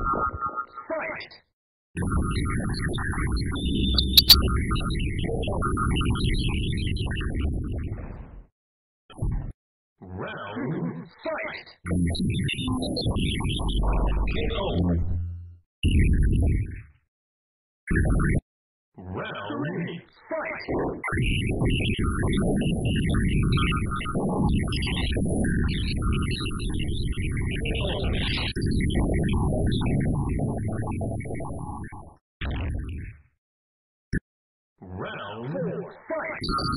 Fight! Round fight! Round fight! Round four, fight!